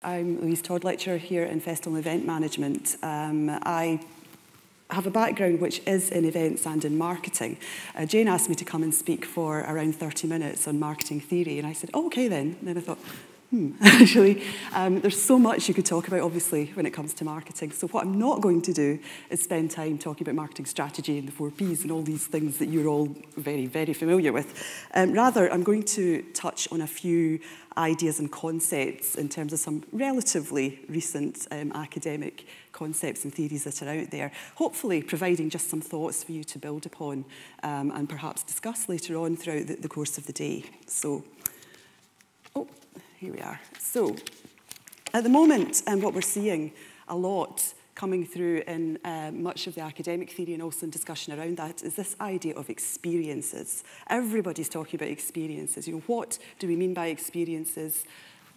I'm Louise Todd, lecturer here in Festival and Event Management. Um, I have a background which is in events and in marketing. Uh, Jane asked me to come and speak for around 30 minutes on marketing theory, and I said, oh, okay then. And then I thought, hmm, actually. Um, there's so much you could talk about, obviously, when it comes to marketing. So what I'm not going to do is spend time talking about marketing strategy and the four Ps and all these things that you're all very, very familiar with. Um, rather, I'm going to touch on a few ideas and concepts in terms of some relatively recent um, academic concepts and theories that are out there, hopefully providing just some thoughts for you to build upon um, and perhaps discuss later on throughout the, the course of the day. So, oh, here we are. So, at the moment, um, what we're seeing a lot coming through in uh, much of the academic theory and also in discussion around that is this idea of experiences. Everybody's talking about experiences. You know, what do we mean by experiences?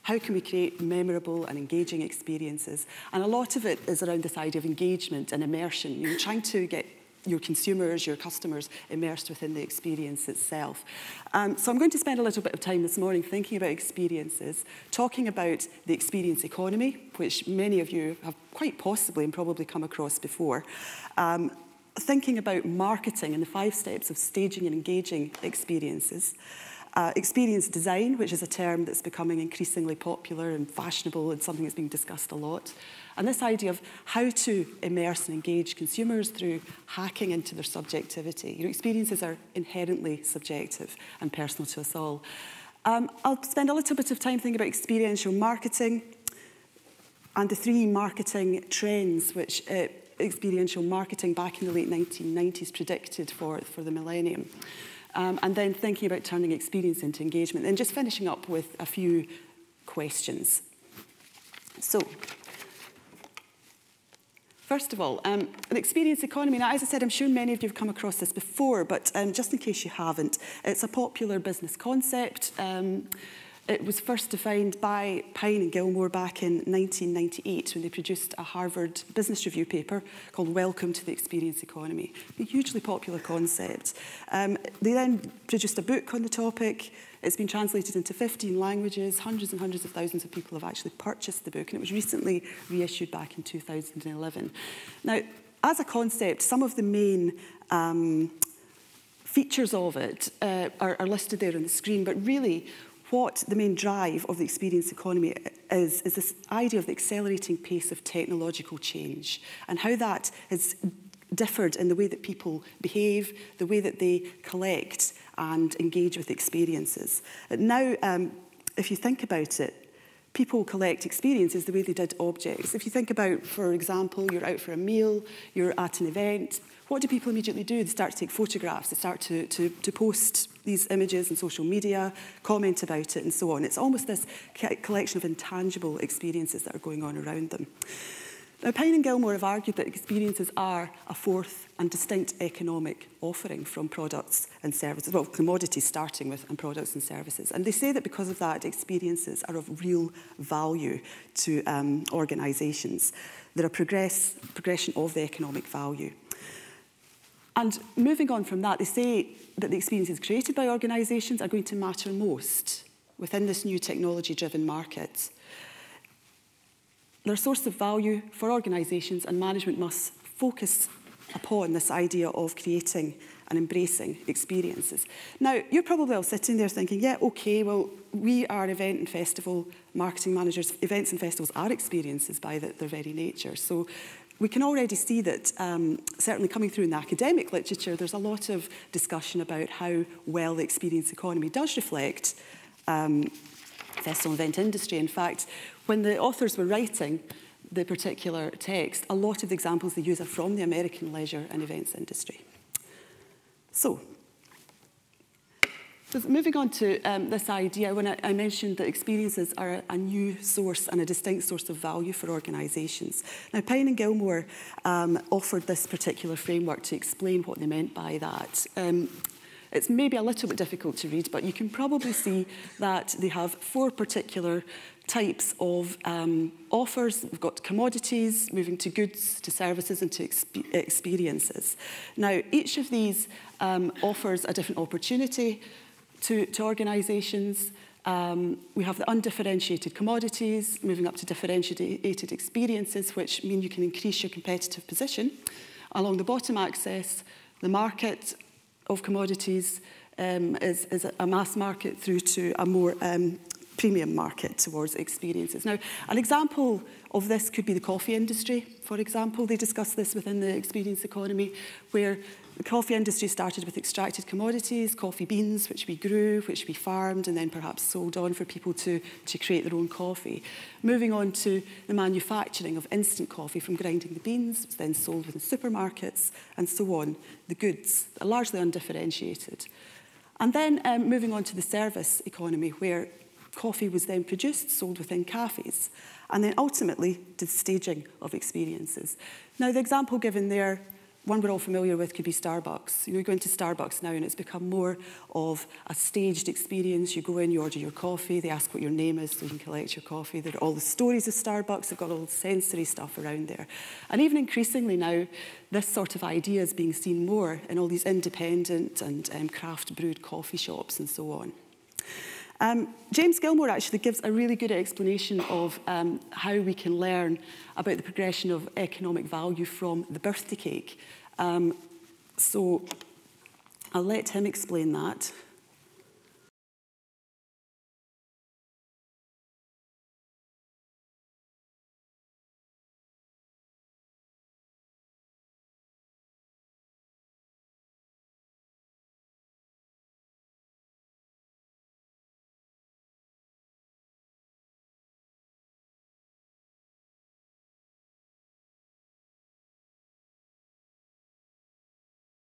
How can we create memorable and engaging experiences? And a lot of it is around this idea of engagement and immersion. You're know, trying to get your consumers, your customers immersed within the experience itself. Um, so I'm going to spend a little bit of time this morning thinking about experiences, talking about the experience economy, which many of you have quite possibly and probably come across before, um, thinking about marketing and the five steps of staging and engaging experiences, Uh, experience design, which is a term that's becoming increasingly popular and fashionable and something that's being discussed a lot. And this idea of how to immerse and engage consumers through hacking into their subjectivity. You know, experiences are inherently subjective and personal to us all. Um, I'll spend a little bit of time thinking about experiential marketing and the three marketing trends which uh, experiential marketing back in the late 1990s predicted for, for the millennium um, and then thinking about turning experience into engagement. And just finishing up with a few questions. So, First of all, um, an experience economy. Now, as I said, I'm sure many of you have come across this before, but um, just in case you haven't, it's a popular business concept. Um, It was first defined by Pine and Gilmore back in 1998 when they produced a Harvard Business Review paper called Welcome to the Experience Economy, a hugely popular concept. Um, they then produced a book on the topic. It's been translated into 15 languages. Hundreds and hundreds of thousands of people have actually purchased the book, and it was recently reissued back in 2011. Now, as a concept, some of the main um, features of it uh, are, are listed there on the screen, but really what the main drive of the experience economy is, is this idea of the accelerating pace of technological change and how that is differed in the way that people behave, the way that they collect and engage with experiences. Now, um, if you think about it, people collect experiences the way they did objects. If you think about, for example, you're out for a meal, you're at an event, what do people immediately do? They start to take photographs, they start to, to, to post these images on social media, comment about it and so on. It's almost this collection of intangible experiences that are going on around them. Now, Pine and Gilmore have argued that experiences are a fourth and distinct economic offering from products and services, well, commodities starting with, and products and services. And they say that because of that, experiences are of real value to um, organisations. They're a progress, progression of the economic value. And moving on from that, they say that the experiences created by organisations are going to matter most within this new technology-driven market. Their source of value for organisations and management must focus upon this idea of creating and embracing experiences. Now, you're probably all sitting there thinking, yeah, okay, well, we are event and festival marketing managers. Events and festivals are experiences by the, their very nature. So we can already see that, um, certainly coming through in the academic literature, there's a lot of discussion about how well the experience economy does reflect um, festival event industry. In fact, When the authors were writing the particular text, a lot of the examples they use are from the American leisure and events industry. So, so moving on to um, this idea, when I, I, mentioned that experiences are a, a, new source and a distinct source of value for organisations. Now, Pine and Gilmore um, offered this particular framework to explain what they meant by that. Um, it's maybe a little bit difficult to read, but you can probably see that they have four particular types of um, offers. We've got commodities, moving to goods, to services, and to exp experiences. Now, each of these um, offers a different opportunity to, to organisations. Um, we have the undifferentiated commodities, moving up to differentiated experiences, which mean you can increase your competitive position. Along the bottom axis, the market of commodities um, is, is a mass market through to a more um, premium market towards experiences. Now, an example of this could be the coffee industry, for example. They discuss this within the experience economy, where the coffee industry started with extracted commodities, coffee beans, which we grew, which we farmed, and then perhaps sold on for people to, to create their own coffee. Moving on to the manufacturing of instant coffee from grinding the beans, which then sold in supermarkets, and so on. The goods are largely undifferentiated. And then um, moving on to the service economy, where Coffee was then produced, sold within cafes, and then ultimately to the staging of experiences. Now, the example given there one we're all familiar with could be Starbucks. You're going to Starbucks now and it's become more of a staged experience. You go in, you order your coffee, they ask what your name is so you can collect your coffee. There are all the stories of Starbucks, they've got all the sensory stuff around there. And even increasingly now, this sort of idea is being seen more in all these independent and um, craft brewed coffee shops and so on. Um, James Gilmore actually gives a really good explanation of um, how we can learn about the progression of economic value from the birthday cake. Um, so I'll let him explain that.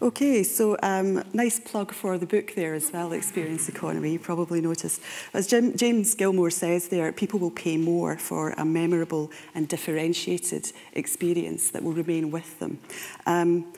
Okay, so um, nice plug for the book there as well, Experience Economy, you probably noticed. As Jim, James Gilmore says there, people will pay more for a memorable and differentiated experience that will remain with them. Um,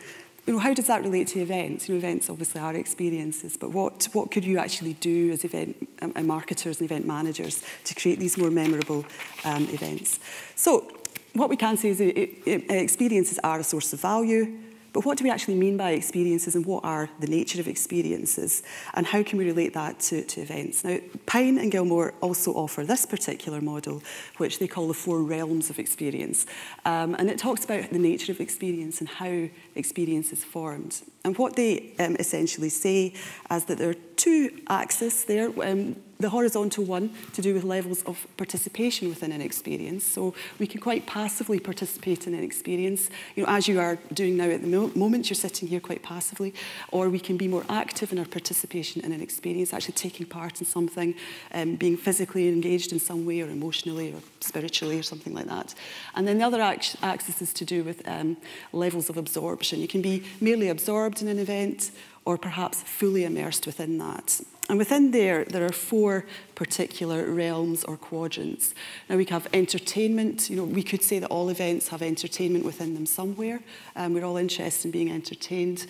you know, how does that relate to events? You know, events obviously are experiences, but what, what could you actually do as event um, marketers and event managers to create these more memorable um, events? So what we can say is experiences are a source of value, But what do we actually mean by experiences and what are the nature of experiences and how can we relate that to, to events? Now, Pine and Gilmore also offer this particular model, which they call the four realms of experience. Um, and it talks about the nature of experience and how experience is formed. And what they um, essentially say is that there are two axes there. Um, The horizontal one to do with levels of participation within an experience. So we can quite passively participate in an experience. You know, as you are doing now at the moment, you're sitting here quite passively. Or we can be more active in our participation in an experience, actually taking part in something, um, being physically engaged in some way or emotionally or spiritually or something like that. And then the other axis is to do with um, levels of absorption. You can be merely absorbed in an event or perhaps fully immersed within that. And within there, there are four particular realms or quadrants. Now we have entertainment, you know, we could say that all events have entertainment within them somewhere. Um, we're all interested in being entertained.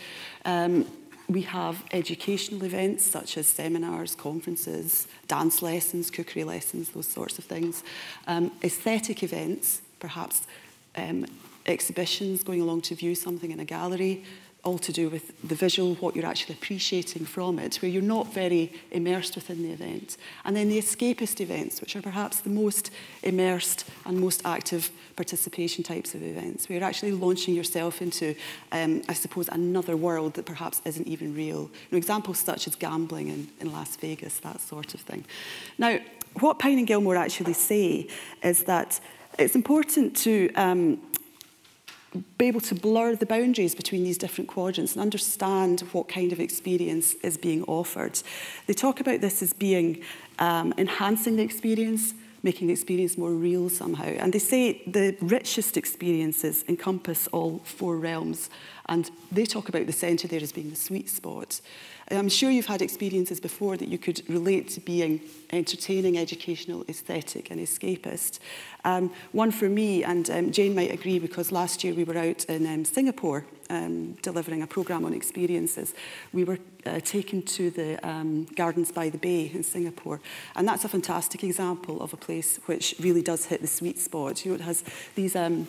Um, we have educational events such as seminars, conferences, dance lessons, cookery lessons, those sorts of things. Um, aesthetic events, perhaps um, exhibitions, going along to view something in a gallery, all to do with the visual, what you're actually appreciating from it, where you're not very immersed within the event. And then the escapist events, which are perhaps the most immersed and most active participation types of events, where you're actually launching yourself into, um, I suppose, another world that perhaps isn't even real. You know, examples such as gambling in, in Las Vegas, that sort of thing. Now, what Pine and Gilmore actually say is that it's important to... Um, be able to blur the boundaries between these different quadrants and understand what kind of experience is being offered. They talk about this as being um, enhancing the experience, making the experience more real somehow. And they say the richest experiences encompass all four realms. And they talk about the centre there as being the sweet spot. I'm sure you've had experiences before that you could relate to being entertaining, educational, aesthetic and escapist. Um, one for me, and um, Jane might agree because last year we were out in um, Singapore um, delivering a programme on experiences. We were uh, taken to the um, Gardens by the Bay in Singapore. And that's a fantastic example of a place which really does hit the sweet spot. You know, it has these... Um,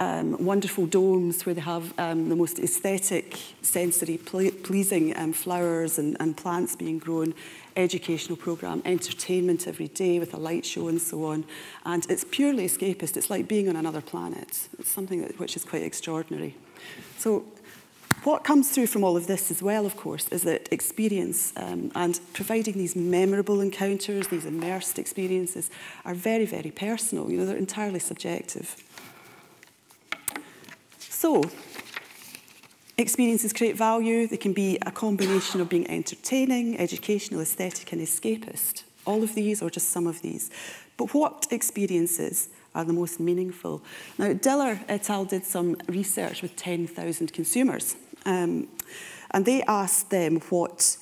um, wonderful domes where they have um, the most aesthetic, sensory, ple pleasing um, flowers and, and plants being grown, educational program, entertainment every day with a light show and so on. And it's purely escapist. It's like being on another planet. It's something that, which is quite extraordinary. So what comes through from all of this as well, of course, is that experience um, and providing these memorable encounters, these immersed experiences, are very, very personal. You know, they're entirely subjective. So, experiences create value. They can be a combination of being entertaining, educational, aesthetic, and escapist. All of these, or just some of these. But what experiences are the most meaningful? Now, Diller et al. did some research with 10,000 consumers, um, and they asked them what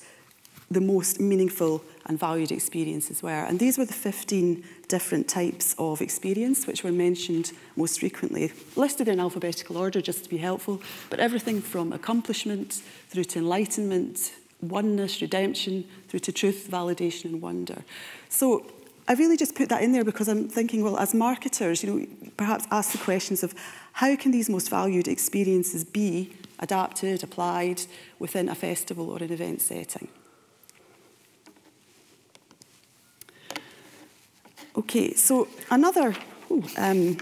the most meaningful and valued experiences were. And these were the 15 different types of experience, which were mentioned most frequently, listed in alphabetical order just to be helpful, but everything from accomplishment through to enlightenment, oneness, redemption, through to truth, validation, and wonder. So I really just put that in there because I'm thinking, well, as marketers, you know, perhaps ask the questions of how can these most valued experiences be adapted, applied within a festival or an event setting? Okay, so another um,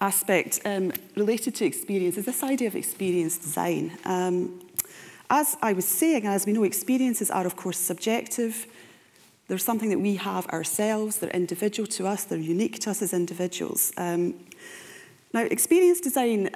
aspect um, related to experience is this idea of experience design. Um, as I was saying, as we know, experiences are, of course, subjective. They're something that we have ourselves, they're individual to us, they're unique to us as individuals. Um, now, experience design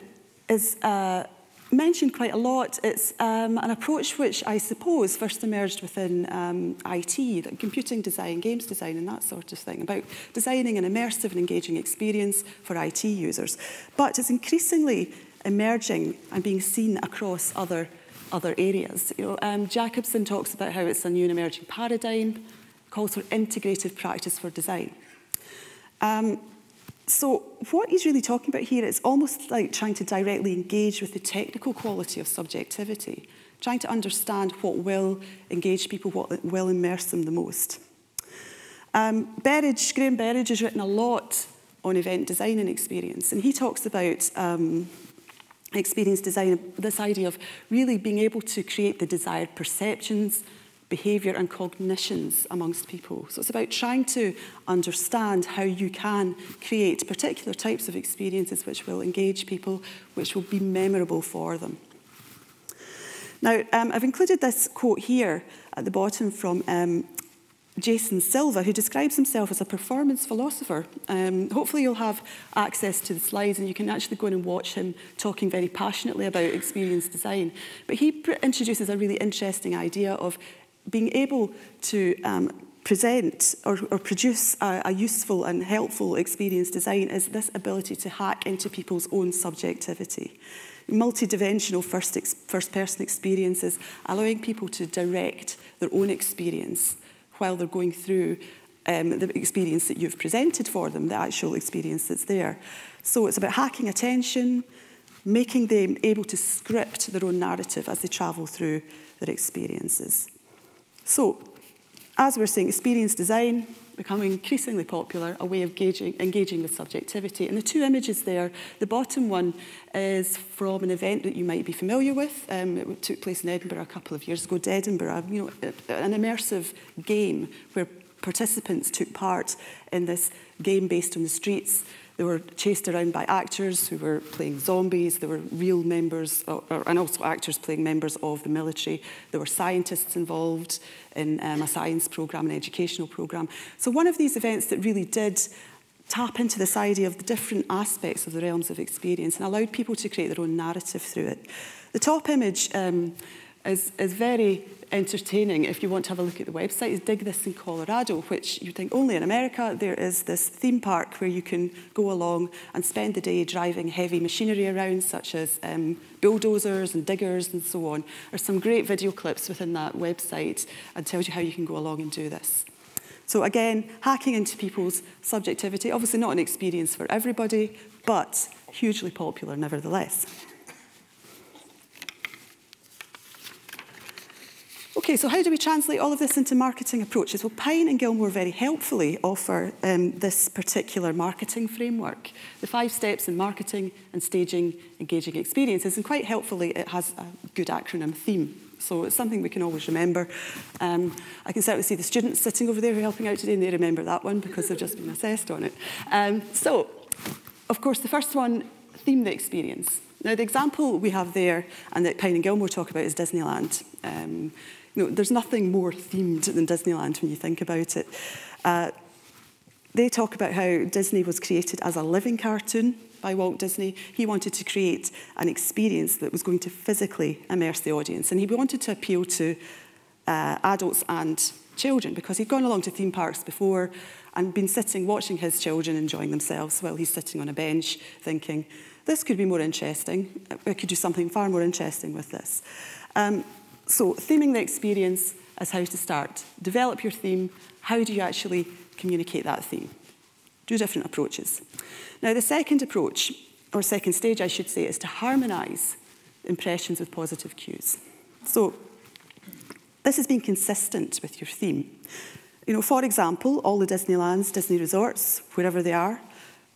is uh, mentioned quite a lot. It's um, an approach which I suppose first emerged within um, IT, like computing design, games design and that sort of thing, about designing an immersive and engaging experience for IT users. But it's increasingly emerging and being seen across other other areas. You know, um, Jacobson talks about how it's a new and emerging paradigm, calls for integrative practice for design. Um, So what he's really talking about here is almost like trying to directly engage with the technical quality of subjectivity, trying to understand what will engage people, what will immerse them the most. Um, Berridge, Graham Berridge has written a lot on event design and experience, and he talks about um, experience design, this idea of really being able to create the desired perceptions, behaviour and cognitions amongst people. So it's about trying to understand how you can create particular types of experiences which will engage people, which will be memorable for them. Now, um, I've included this quote here at the bottom from um, Jason Silva, who describes himself as a performance philosopher. Um, hopefully you'll have access to the slides and you can actually go in and watch him talking very passionately about experience design. But he introduces a really interesting idea of being able to um, present or, or produce a, a useful and helpful experience design is this ability to hack into people's own subjectivity. multidimensional first, ex first person experiences, allowing people to direct their own experience while they're going through um, the experience that you've presented for them, the actual experience that's there. So it's about hacking attention, making them able to script their own narrative as they travel through their experiences. So, as we're seeing, experience design becoming increasingly popular, a way of gauging, engaging with subjectivity. And the two images there, the bottom one is from an event that you might be familiar with. Um, it took place in Edinburgh a couple of years ago, Edinburgh, you know, an immersive game where participants took part in this game based on the streets They were chased around by actors who were playing zombies. There were real members, or, or, and also actors playing members of the military. There were scientists involved in um, a science programme, an educational programme. So one of these events that really did tap into this idea of the different aspects of the realms of experience and allowed people to create their own narrative through it. The top image um, is, is very entertaining if you want to have a look at the website is Dig This in Colorado, which you think only in America there is this theme park where you can go along and spend the day driving heavy machinery around, such as um, bulldozers and diggers and so on. There's some great video clips within that website and tells you how you can go along and do this. So again, hacking into people's subjectivity, obviously not an experience for everybody, but hugely popular nevertheless. Okay, so how do we translate all of this into marketing approaches? Well, Pine and Gilmore very helpfully offer um, this particular marketing framework, the five steps in marketing and staging engaging experiences, and quite helpfully it has a good acronym theme. So it's something we can always remember. Um, I can certainly see the students sitting over there who are helping out today, and they remember that one because they've just been assessed on it. Um, so, of course, the first one, theme the experience. Now, the example we have there and that Pine and Gilmore talk about is Disneyland. Um, you know, there's nothing more themed than Disneyland when you think about it. Uh, they talk about how Disney was created as a living cartoon by Walt Disney. He wanted to create an experience that was going to physically immerse the audience. And he wanted to appeal to uh, adults and children because he'd gone along to theme parks before and been sitting watching his children enjoying themselves while he's sitting on a bench thinking, this could be more interesting. I uh, could do something far more interesting with this. Um, So theming the experience is how to start. Develop your theme. How do you actually communicate that theme? Do different approaches. Now, the second approach, or second stage, I should say, is to harmonise impressions with positive cues. So this has been consistent with your theme. You know, for example, all the Disneylands, Disney resorts, wherever they are,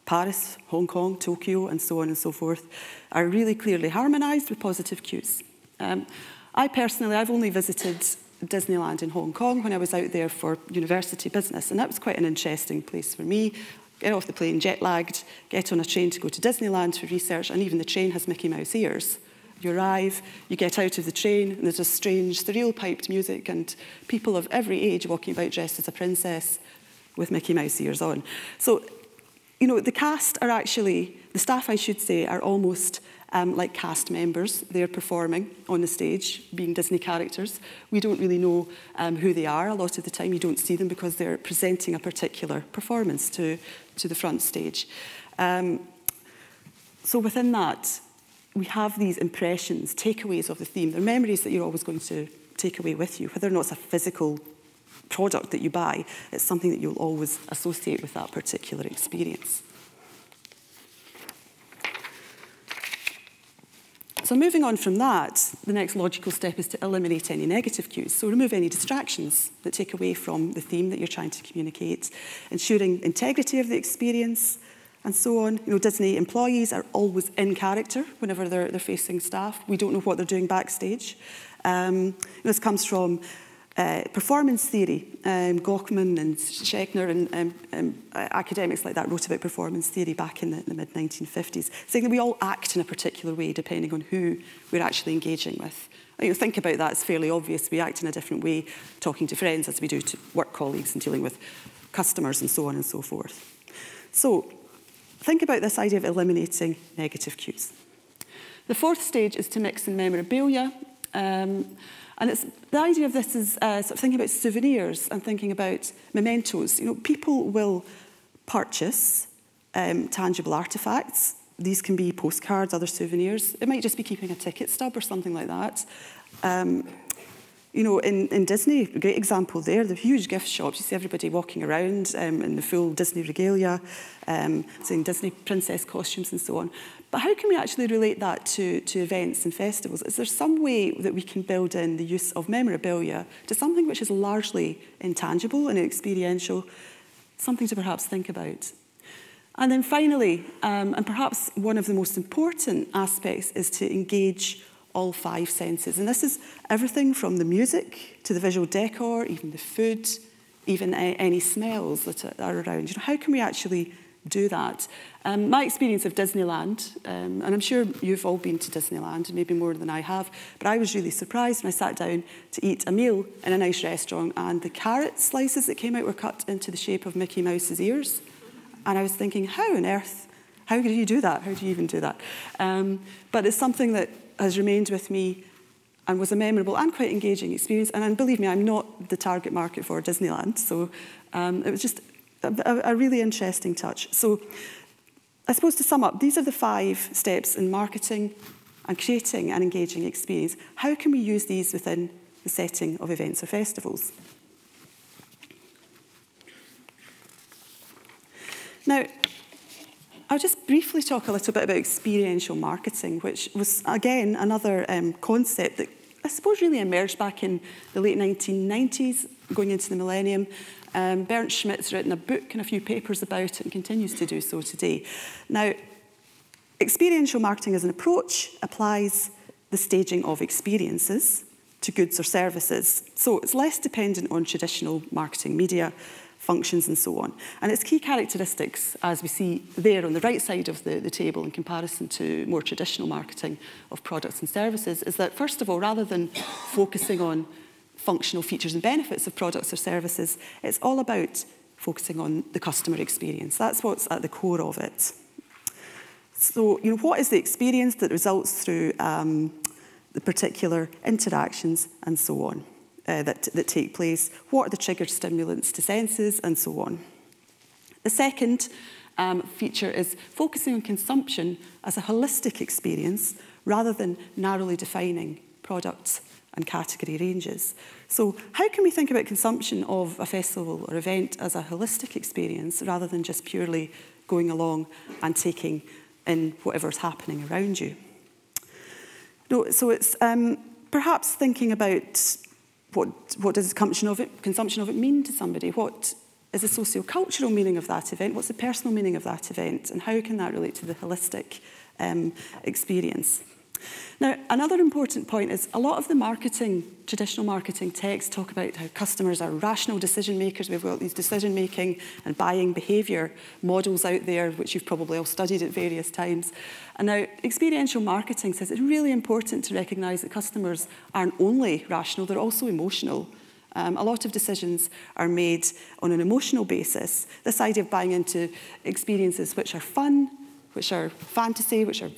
Paris, Hong Kong, Tokyo, and so on and so forth, are really clearly harmonised with positive cues. Um, I personally, I've only visited Disneyland in Hong Kong when I was out there for university business, and that was quite an interesting place for me. Get off the plane, jet lagged, get on a train to go to Disneyland for research, and even the train has Mickey Mouse ears. You arrive, you get out of the train, and there's a strange, surreal piped music, and people of every age walking about dressed as a princess with Mickey Mouse ears on. So, you know, the cast are actually, the staff, I should say, are almost um, like cast members. They're performing on the stage, being Disney characters. We don't really know um, who they are. A lot of the time you don't see them because they're presenting a particular performance to, to the front stage. Um, so within that, we have these impressions, takeaways of the theme. They're memories that you're always going to take away with you, whether or not it's a physical product that you buy, it's something that you'll always associate with that particular experience. So moving on from that, the next logical step is to eliminate any negative cues. So remove any distractions that take away from the theme that you're trying to communicate, ensuring integrity of the experience, and so on. You know, Disney employees are always in character whenever they're, they're facing staff. We don't know what they're doing backstage. Um, this comes from uh, performance theory. Um, Gochman and Schechner and um, um, uh, academics like that wrote about performance theory back in the, the mid-1950s, saying that we all act in a particular way depending on who we're actually engaging with. You know, think about that, it's fairly obvious. We act in a different way talking to friends as we do to work colleagues and dealing with customers and so on and so forth. So think about this idea of eliminating negative cues. The fourth stage is to mix in memorabilia. Um, And it's the idea of this is uh, sort of thinking about souvenirs and thinking about mementos. You know, people will purchase um, tangible artefacts. These can be postcards, other souvenirs. It might just be keeping a ticket stub or something like that. Um, you know, in, in Disney, a great example there, the huge gift shops, you see everybody walking around um, in the full Disney regalia, um, seeing Disney princess costumes and so on. But how can we actually relate that to, to events and festivals? Is there some way that we can build in the use of memorabilia to something which is largely intangible and experiential, something to perhaps think about? And then finally, um, and perhaps one of the most important aspects is to engage all five senses. And this is everything from the music to the visual decor, even the food, even any smells that are around. You know, how can we actually do that. Um, my experience of Disneyland, um, and I'm sure you've all been to Disneyland, maybe more than I have, but I was really surprised when I sat down to eat a meal in a nice restaurant and the carrot slices that came out were cut into the shape of Mickey Mouse's ears. And I was thinking, how on earth, how do you do that? How do you even do that? Um, but it's something that has remained with me and was a memorable and quite engaging experience. And, and believe me, I'm not the target market for Disneyland, so um, it was just a, a really interesting touch. So I suppose to sum up, these are the five steps in marketing and creating an engaging experience. How can we use these within the setting of events or festivals? Now, I'll just briefly talk a little bit about experiential marketing, which was, again, another um, concept that I suppose really emerged back in the late 1990s, going into the millennium, Um, Bernd Schmidt's written a book and a few papers about it and continues to do so today. Now, experiential marketing as an approach applies the staging of experiences to goods or services. So it's less dependent on traditional marketing media functions and so on. And its key characteristics, as we see there on the right side of the, the table in comparison to more traditional marketing of products and services, is that first of all, rather than focusing on functional features and benefits of products or services. It's all about focusing on the customer experience. That's what's at the core of it. So, you know, what is the experience that results through um, the particular interactions and so on uh, that, that take place? What are the triggered stimulants to senses and so on? The second um, feature is focusing on consumption as a holistic experience rather than narrowly defining products and category ranges. So how can we think about consumption of a festival or event as a holistic experience rather than just purely going along and taking in whatever's happening around you? No, so it's um, perhaps thinking about what, what does consumption of, it, consumption of it mean to somebody? What is the socio-cultural meaning of that event? What's the personal meaning of that event? And how can that relate to the holistic um, experience? Now, another important point is a lot of the marketing, traditional marketing texts talk about how customers are rational decision makers. We've got these decision making and buying behaviour models out there, which you've probably all studied at various times. And now, experiential marketing says it's really important to recognise that customers aren't only rational, they're also emotional. Um, a lot of decisions are made on an emotional basis. This idea of buying into experiences which are fun, which are fantasy, which are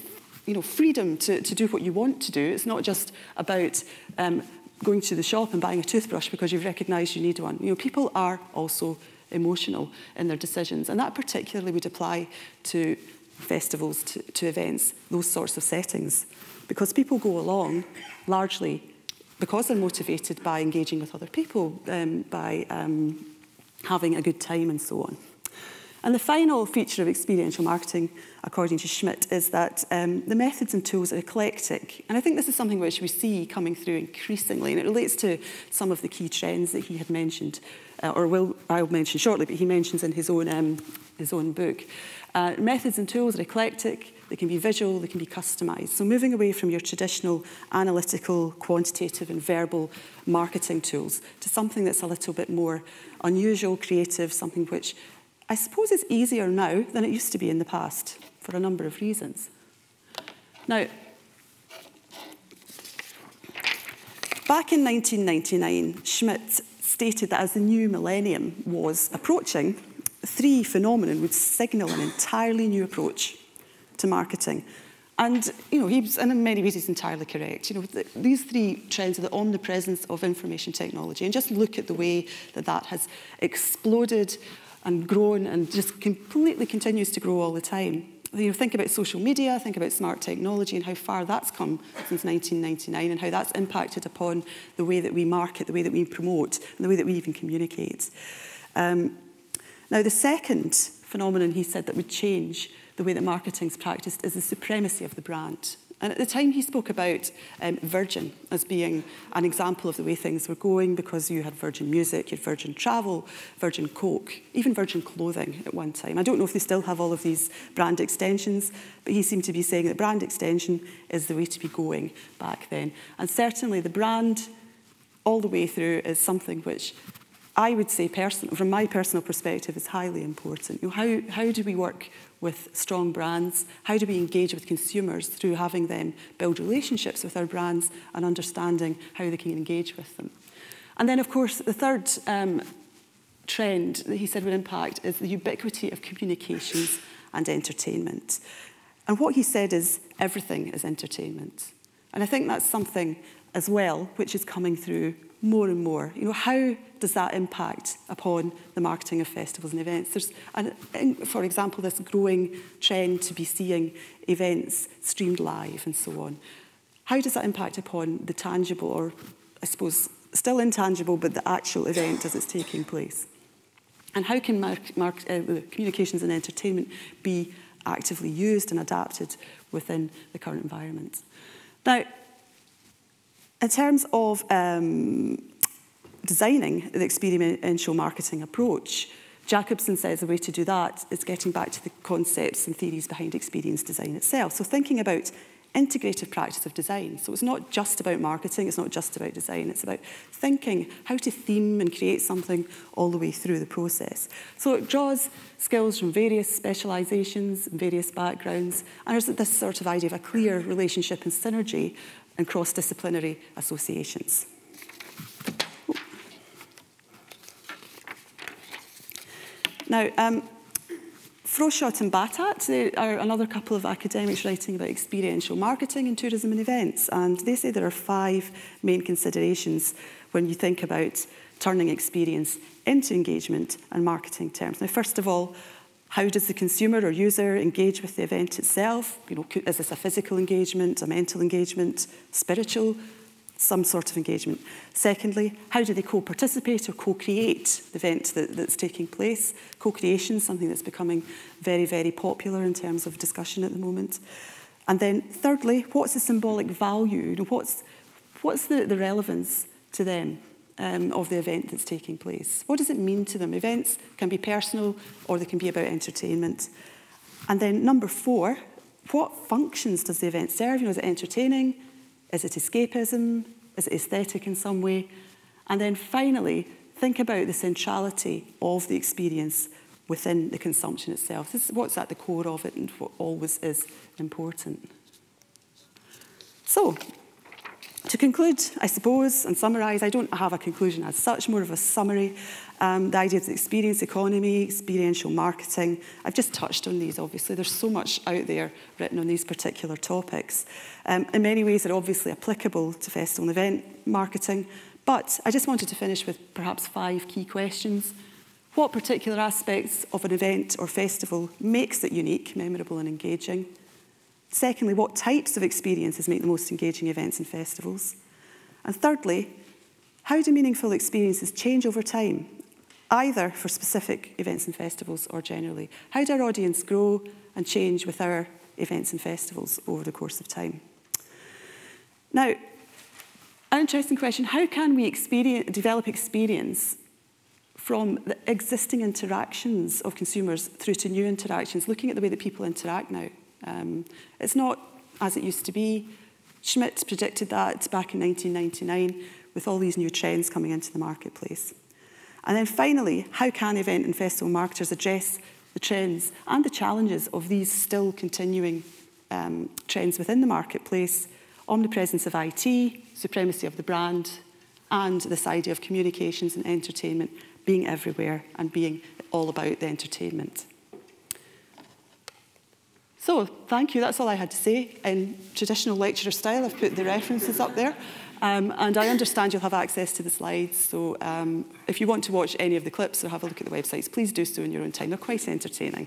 you know, freedom to, to do what you want to do. It's not just about um, going to the shop and buying a toothbrush because you've recognised you need one. You know, people are also emotional in their decisions. And that particularly would apply to festivals, to, to events, those sorts of settings. Because people go along largely because they're motivated by engaging with other people, um, by um, having a good time and so on. And the final feature of experiential marketing, according to Schmidt, is that um, the methods and tools are eclectic. And I think this is something which we see coming through increasingly, and it relates to some of the key trends that he had mentioned, uh, or will I'll mention shortly, but he mentions in his own, um, his own book. Uh, methods and tools are eclectic, they can be visual, they can be customised. So moving away from your traditional analytical, quantitative and verbal marketing tools to something that's a little bit more unusual, creative, something which I suppose it's easier now than it used to be in the past for a number of reasons. Now, back in 1999, Schmidt stated that as the new millennium was approaching, three phenomena would signal an entirely new approach to marketing. And, you know, he's, and in many ways he's entirely correct. You know, the, these three trends are the omnipresence of information technology. And just look at the way that that has exploded and grown and just completely continues to grow all the time. You know, think about social media, think about smart technology and how far that's come since 1999 and how that's impacted upon the way that we market, the way that we promote and the way that we even communicate. Um, now, the second phenomenon he said that would change the way that marketing's practiced is the supremacy of the brand. And at the time, he spoke about um, Virgin as being an example of the way things were going because you had Virgin Music, you had Virgin Travel, Virgin Coke, even Virgin Clothing at one time. I don't know if they still have all of these brand extensions, but he seemed to be saying that brand extension is the way to be going back then. And certainly the brand all the way through is something which I would say personal, from my personal perspective is highly important. You know, how, how do we work with strong brands? How do we engage with consumers through having them build relationships with our brands and understanding how they can engage with them? And then, of course, the third um, trend that he said would impact is the ubiquity of communications and entertainment. And what he said is everything is entertainment. And I think that's something as well which is coming through more and more. You know, how does that impact upon the marketing of festivals and events? There's, an, for example, this growing trend to be seeing events streamed live and so on. How does that impact upon the tangible or, I suppose, still intangible, but the actual event as it's taking place? And how can mark, mark, uh, uh communications and entertainment be actively used and adapted within the current environment? Now, In terms of um, designing the experiential marketing approach, Jacobson says the way to do that is getting back to the concepts and theories behind experience design itself. So thinking about integrative practice of design. So it's not just about marketing, it's not just about design, it's about thinking how to theme and create something all the way through the process. So it draws skills from various specialisations, various backgrounds, and there's this sort of idea of a clear relationship and synergy and cross-disciplinary associations. Now, um, Froshot and Batat, are another couple of academics writing about experiential marketing and tourism and events, and they say there are five main considerations when you think about turning experience into engagement and marketing terms. Now, first of all, How does the consumer or user engage with the event itself? You know, is this a physical engagement, a mental engagement, spiritual, some sort of engagement? Secondly, how do they co-participate or co-create the event that, that's taking place? Co-creation, something that's becoming very, very popular in terms of discussion at the moment. And then thirdly, what's the symbolic value? You know, what's, what's the, the relevance to them? um, of the event that's taking place. What does it mean to them? Events can be personal or they can be about entertainment. And then number four, what functions does the event serve? You know, is it entertaining? Is it escapism? Is it aesthetic in some way? And then finally, think about the centrality of the experience within the consumption itself. This is what's at the core of it and what always is important. So, To conclude, I suppose, and summarise, I don't have a conclusion as such, more of a summary. Um, the idea of the experience economy, experiential marketing. I've just touched on these, obviously. There's so much out there written on these particular topics. Um, in many ways, they're obviously applicable to festival and event marketing. But I just wanted to finish with perhaps five key questions. What particular aspects of an event or festival makes it unique, memorable and engaging? Secondly, what types of experiences make the most engaging events and festivals? And thirdly, how do meaningful experiences change over time, either for specific events and festivals or generally? How do our audience grow and change with our events and festivals over the course of time? Now, an interesting question, how can we experience, develop experience from the existing interactions of consumers through to new interactions, looking at the way that people interact now? Um, it's not as it used to be. Schmidt predicted that back in 1999 with all these new trends coming into the marketplace. And then finally, how can event and festival marketers address the trends and the challenges of these still continuing um, trends within the marketplace, omnipresence of IT, supremacy of the brand, and this idea of communications and entertainment being everywhere and being all about the entertainment. So, thank you. That's all I had to say. In traditional lecturer style, I've put the references up there. Um, and I understand you'll have access to the slides. So, um, if you want to watch any of the clips or have a look at the websites, please do so in your own time. They're quite entertaining.